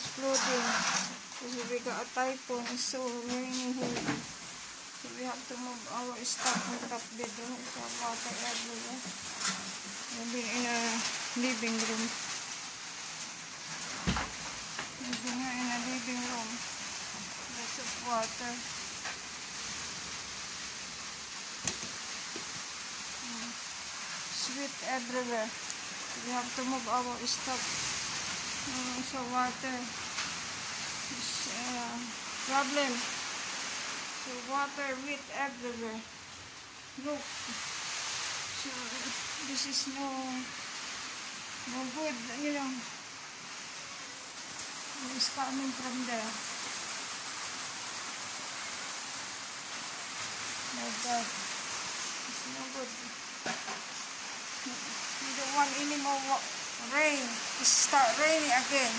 Everywhere is flooding. Because we got a typhoon. So rainy here. So we have to move our stuff on top bedroom. It's a water everywhere. Maybe in a living room. Maybe nga in a living room. Lots of water. Mm. Sweet everywhere. We have to move our stuff. Mm, so water is uh, problem. So water with everywhere. Look. So this is no no good, you know. It's coming from there. My God. It's no good. We don't want any more wa- rain. It start raining again.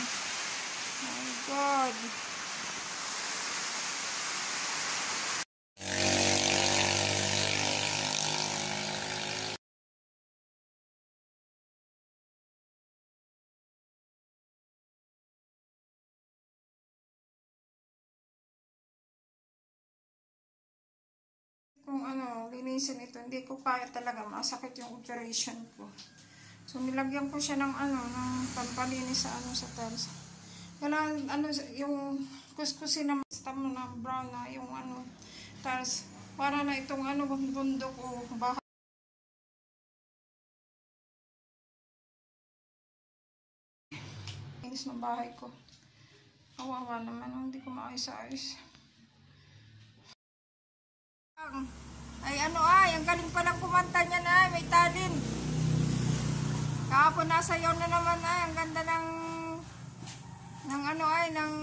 My God. Kung ano, linisin ito, hindi ko kaya talaga. Masakit yung operation ko. So, nilagyan ko siya ng ano, ng pampalinis sa ano, sa tiles. Kailangan, ano, yung kuskusin na basta mo na brown na yung ano, tiles. Para na itong ano, bundok o bahay. Linis ng bahay ko. Kawawa naman, hindi ko maayos-ayos. Ay ano ay, ang galing palang kumanta niya na may talent. Kahapon nasa iyo na naman ay, ang ganda ng ng ano ay, ng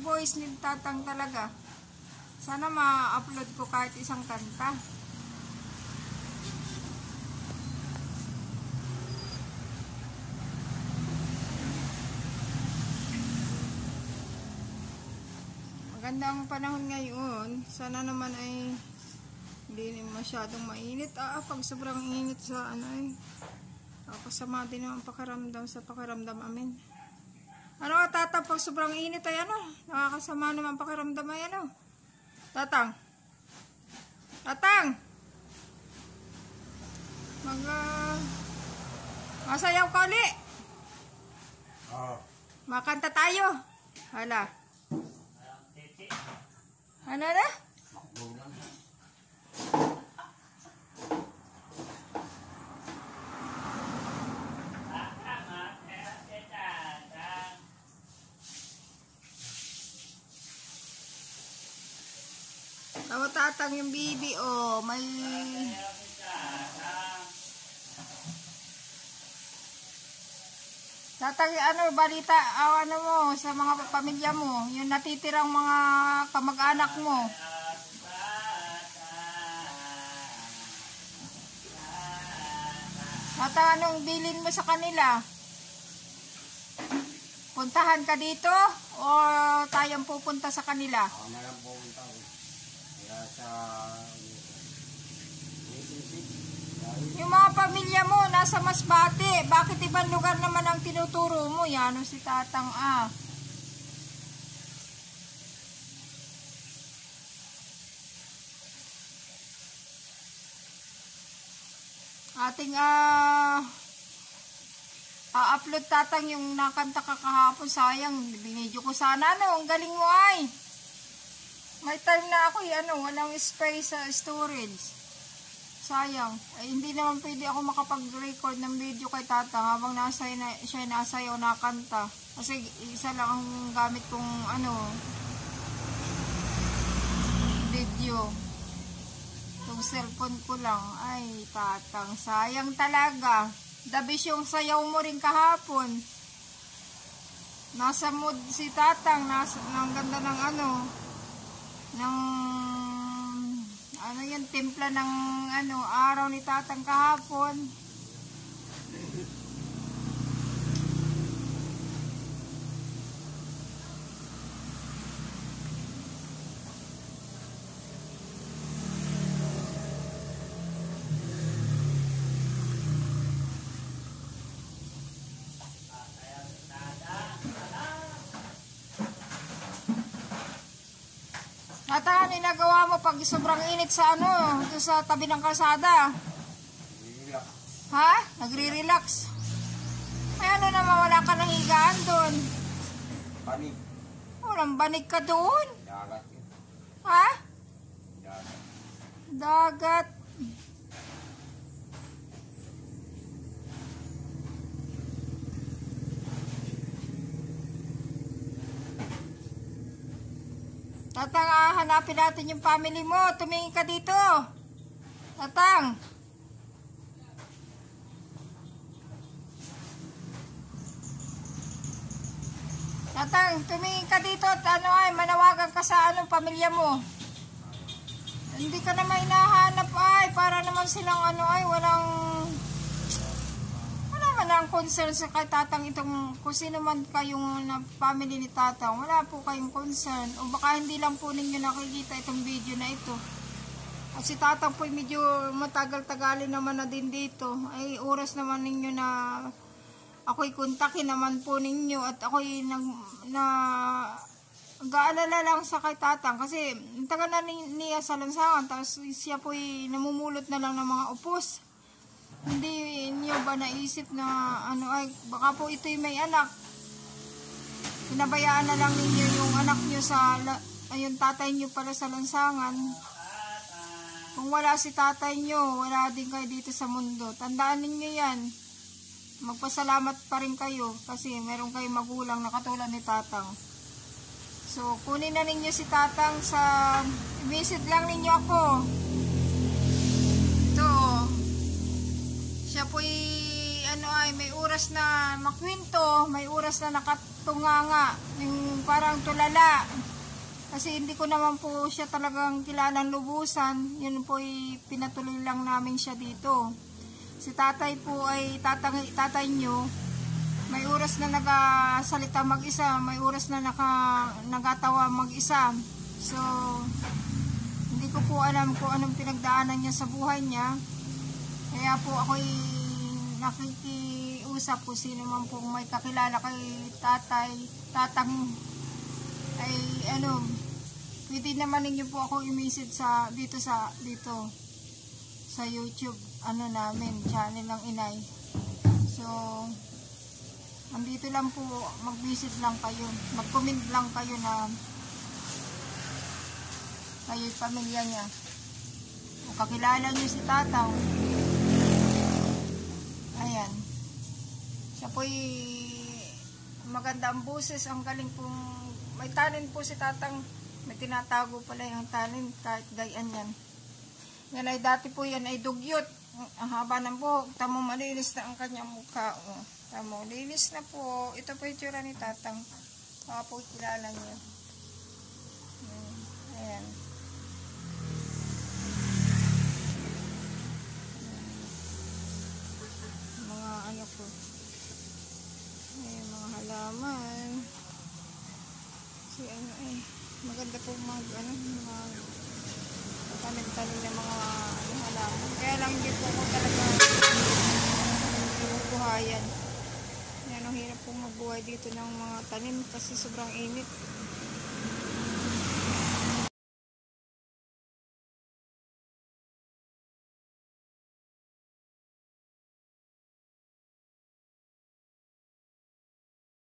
voice ni Tatang talaga. Sana ma-upload ko kahit isang kanta. Maganda ang panahon ngayon. Sana naman ay hindi masyadong mainit. Ah, pag sobrang init sa ano ay nakakasama din ang pakaramdam sa pakaramdam amin. Ano tatang pag sobrang init ay ano? Nakakasama naman pakaramdam ay ano? Tatang. Tatang. Mag uh, masayaw ka ulit. Oo. Makanta tayo. Hala. Ano na? Tawa tatang yung bibi, oh. May... Tatang, ano, balita, ah, ano mo, sa mga pamilya mo, yung natitirang mga kamag-anak mo. Tatang, anong bilin mo sa kanila? Puntahan ka dito o tayong pupunta sa kanila? Ako na lang pumunta ko. Kaya sa... Relationship. Dahil Yung mga pamilya mo, nasa Masbate. Bakit ibang lugar naman ang tinuturo mo? Yan, ano si Tatang A. Ating ah a-upload tatang yung nakanta ka kahapon. Sayang, binidyo ko sana. No? Ang galing mo ay. May time na ako, eh, ano, walang space sa storage. Sayang. Ay, hindi naman pwede ako makapag-record ng video kay tata habang nasa na, siya nasayaw nakanta. Kasi isa lang ang gamit kong ano video. Itong cellphone ko lang. Ay, tatang. Sayang talaga. Dabis yung sayaw mo rin kahapon. Nasa mood si tatang. Nasa, ang ganda ng ano. Ng ano yung timpla ng ano araw ni tatang kahapon. Ata, ano yung nagawa mo pag sobrang init sa ano, doon sa tabi ng kalsada? Ha? Nagre-relax. Ay ano naman, wala ka nang higaan doon. Panig. Walang banig ka doon. Dagat. Ha? Dagat. Dagat. Tatang, ah, hanapin natin yung family mo. Tumingin ka dito. Tatang. Tatang, tumingin ka dito at ano ay, manawagan ka sa anong pamilya mo. Hindi ka na may nahanap ay, para naman silang ano ay, walang, wala ang concern sa kay tatang itong, kung sino man kayong na family ni tatang, wala po kayong concern. O baka hindi lang po ninyo nakikita itong video na ito. At si tatang po medyo matagal-tagalin naman na din dito. Ay oras naman ninyo na ako'y kontakin naman po ninyo at ako'y nag, na gaalala lang sa kay tatang kasi tagal na ni, niya sa lansangan tapos siya po'y namumulot na lang ng mga upos. Hindi niyo ba naisip na ano ay baka po ito'y may anak. Pinabayaan na lang ninyo yung anak niyo sa ayun tatay niyo pala sa lansangan. Kung wala si tatay niyo, wala din kayo dito sa mundo. Tandaan ninyo yan magpasalamat pa rin kayo kasi meron kayong magulang na katulad ni Tatang. So, kunin na ninyo si Tatang sa visit lang ninyo ako. Siya po'y ano ay may oras na makwento, may oras na nakatunganga, yung parang tulala. Kasi hindi ko naman po siya talagang kilalang lubusan. Yun po'y pinatuloy lang namin siya dito si tatay po ay tatay, tatay nyo, may oras na nagasalita mag-isa, may oras na naka, nagatawa mag-isa. So, hindi ko po alam kung anong pinagdaanan niya sa buhay niya. Kaya po ako'y nakikiusap po sino man po may kakilala kay tatay, tatang ay ano, pwede naman ninyo po ako i-message sa dito sa dito sa YouTube ano namin, channel ng inay. So, andito lang po, mag-visit lang kayo. Mag-comment lang kayo na kayo'y pamilya niya. Kung kakilala niyo si Tataw, ayan. Siya po'y maganda ang boses, ang galing pong, may talent po si Tatang, may tinatago pala yung talent, kahit gayan yan. Yan ay dati po yan ay dugyot. Ang haba ng buhok. Tamo malinis na ang kanyang mukha. Oh. Tamo, linis na po. Ito po yung ni Tatang. Baka po kilala niyo. Hmm. Ayan. Halaman. Si ano eh. Maganda po mag ano, mga tanim-tanim ng mga ano, halaman. Kaya lang hindi po ako talaga buhayan. Yan ang hirap po magbuhay dito ng mga tanim kasi sobrang init.